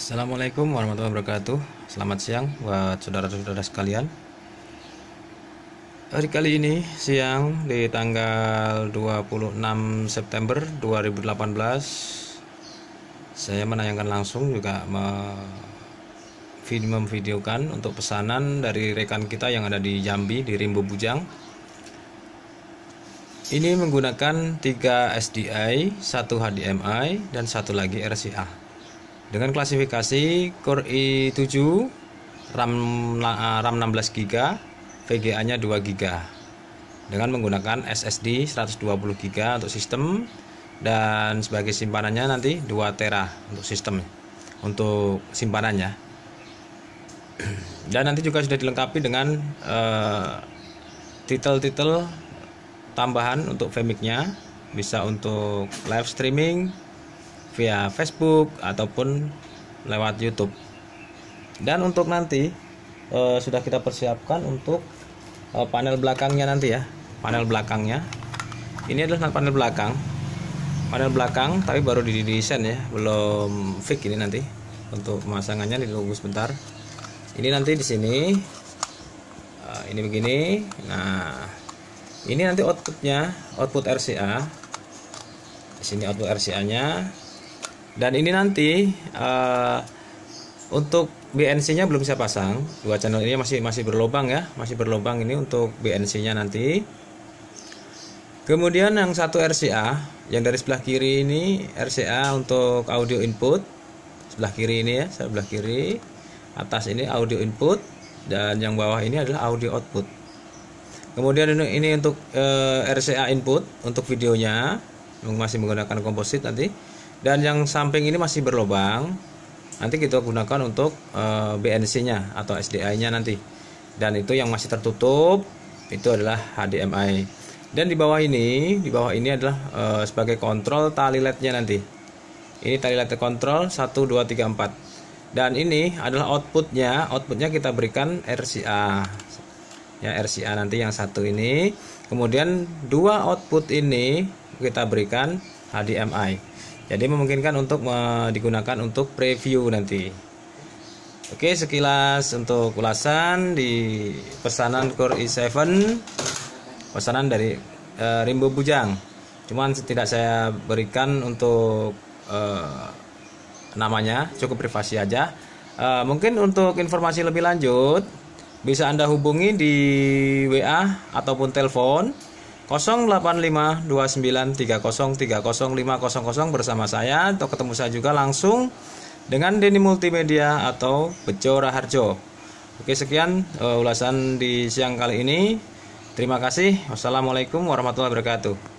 Assalamualaikum warahmatullahi wabarakatuh. Selamat siang buat saudara-saudara sekalian. Hari kali ini siang di tanggal 26 September 2018 Saya menayangkan langsung juga memvideokan untuk pesanan dari rekan kita yang ada di Jambi di Rimbo Bujang. Ini menggunakan 3 SDI, 1 HDMI, dan satu lagi RCA dengan klasifikasi Core i7 RAM RAM 16 GB VGA nya 2 GB dengan menggunakan SSD 120 GB untuk sistem dan sebagai simpanannya nanti 2 tera untuk sistem untuk simpanannya. Dan nanti juga sudah dilengkapi dengan eh, titel-titel uh, tambahan untuk vmic-nya bisa untuk live streaming via Facebook ataupun lewat YouTube. Dan untuk nanti uh, sudah kita persiapkan untuk uh, panel belakangnya nanti ya, panel belakangnya. Ini adalah panel belakang, panel belakang tapi baru didesain ya, belum fix ini nanti untuk pemasangannya ditunggu sebentar. Ini nanti di sini, uh, ini begini. Nah, ini nanti outputnya, output RCA. Di sini output RCA-nya dan ini nanti uh, untuk BNC nya belum saya pasang. Dua channel ini masih masih berlobang ya. Masih berlobang ini untuk BNC nya nanti. Kemudian yang satu RCA yang dari sebelah kiri ini RCA untuk audio input. Sebelah kiri ini ya sebelah kiri. Atas ini audio input. Dan yang bawah ini adalah audio output. Kemudian ini, ini untuk uh, eh, RCA input untuk videonya. Masih menggunakan komposit nanti dan yang samping ini masih berlubang. Nanti kita gunakan untuk eh, BNC nya atau SDI nya nanti. Dan itu yang masih tertutup itu adalah HDMI dan di bawah ini di bawah ini adalah e, sebagai kontrol tali lednya nanti. Ini tali led kontrol 1 2 3 4 dan ini adalah outputnya. Outputnya kita berikan RCA ya RCA nanti yang satu ini. Kemudian dua output ini kita berikan HDMI jadi memungkinkan untuk digunakan untuk preview nanti. Oke sekilas untuk ulasan di pesanan Core i7 pesanan dari e, Rimbo Bujang. Cuman tidak saya berikan untuk e, namanya cukup privasi aja. E, mungkin untuk informasi lebih lanjut bisa anda hubungi di WA ataupun telepon 085293030500 bersama saya atau ketemu saya juga langsung dengan Denny Multimedia atau Bejo Raharjo. Oke sekian uh, ulasan di siang kali ini. Terima kasih. Wassalamualaikum warahmatullahi wabarakatuh.